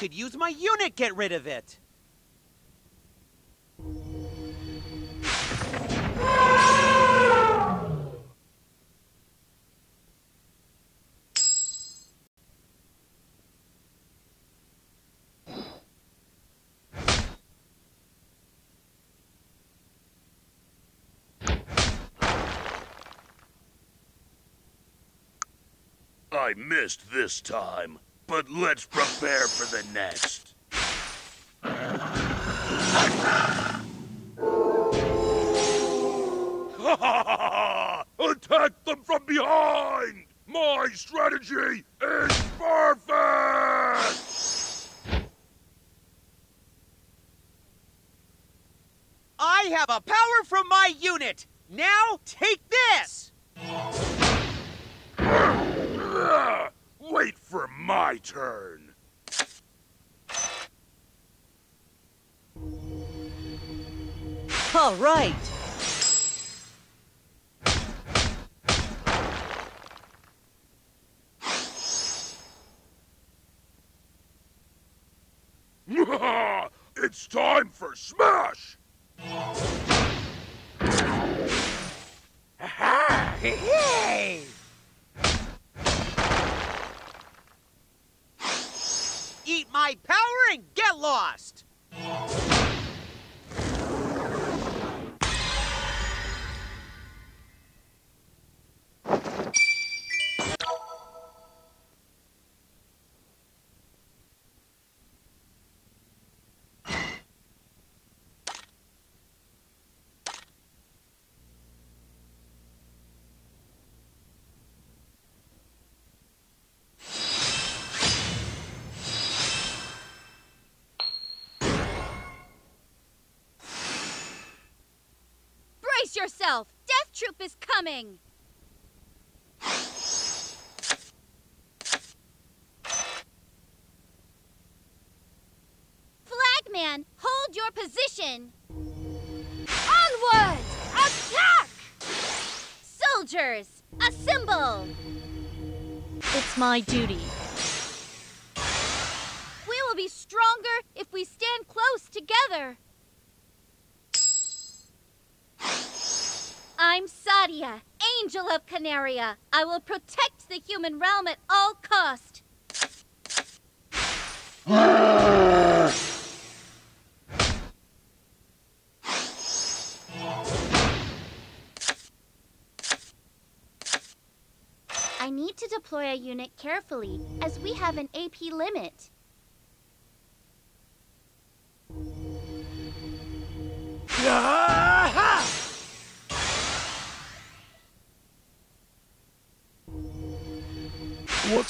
could use my unit get rid of it. I missed this time, but let's prepare for the next. Attack them from behind! My strategy is perfect! I have a power from my unit. Now take this. Wait for my turn. All right. it's time for Smash! Hey! My power and get lost. Brace yourself! Death Troop is coming! Flagman, hold your position! Onward! Attack! Soldiers, assemble! It's my duty. We will be stronger if we stand close together. I'm Sadia, Angel of Canaria. I will protect the human realm at all cost. I need to deploy a unit carefully, as we have an AP limit.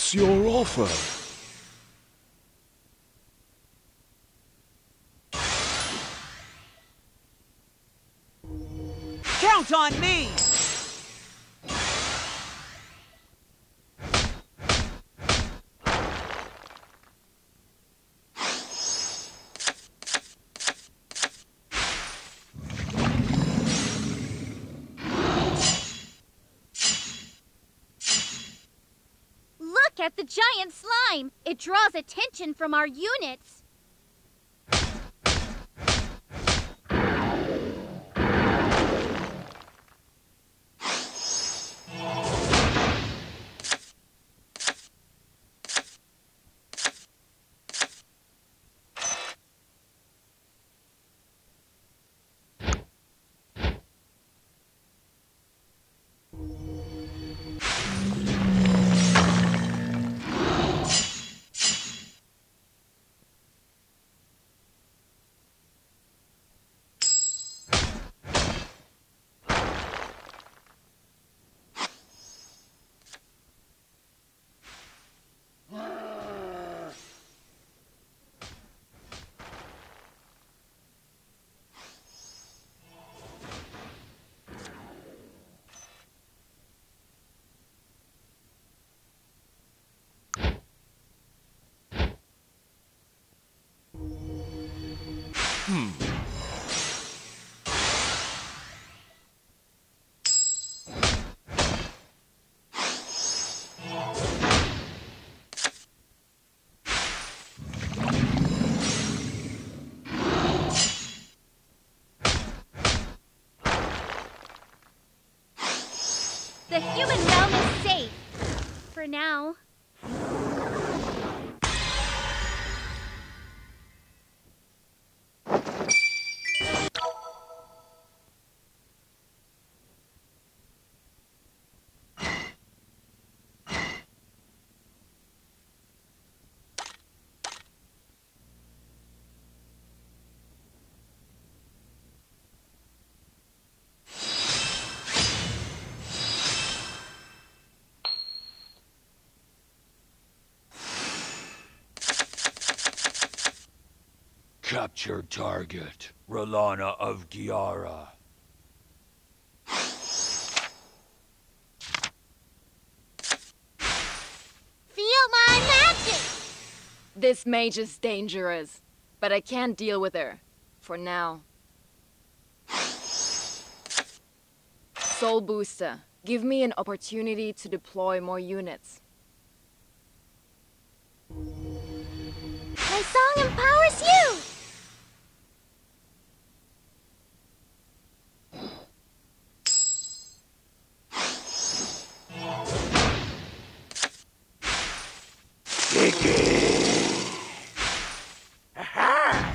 What's your offer? Count on me. At the giant slime! It draws attention from our units. Safe. For now. Capture target. Rolana of Giara. Feel my magic! This mage is dangerous, but I can't deal with her. For now. Soul Booster, give me an opportunity to deploy more units. My song empowers you!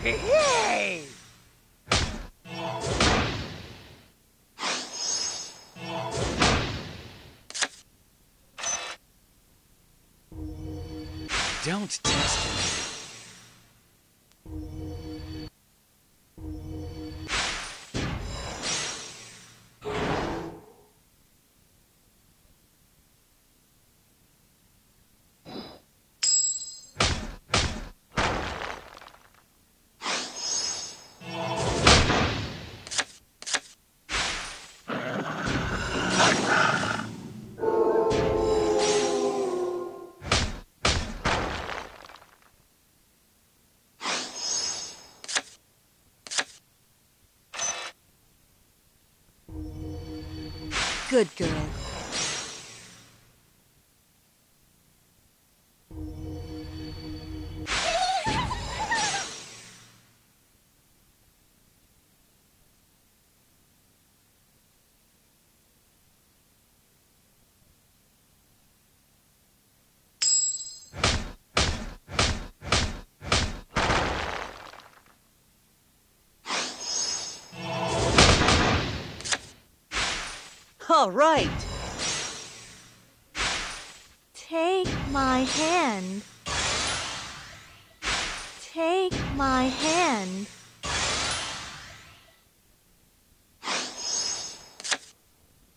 Hey! Don't test me. Good girl. All right. Take my hand. Take my hand.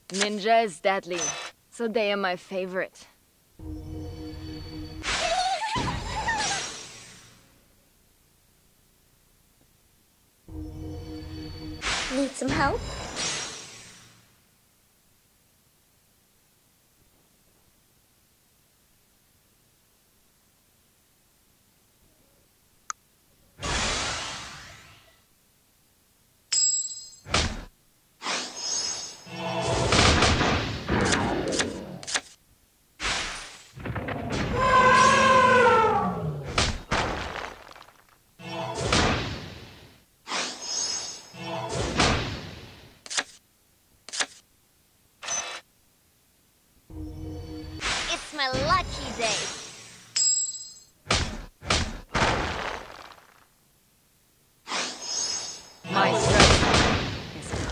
Ninja is deadly, so they are my favorite. Need some help?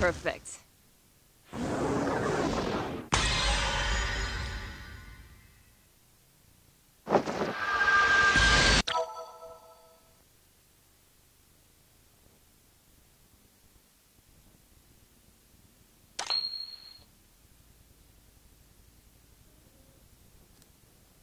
Perfect.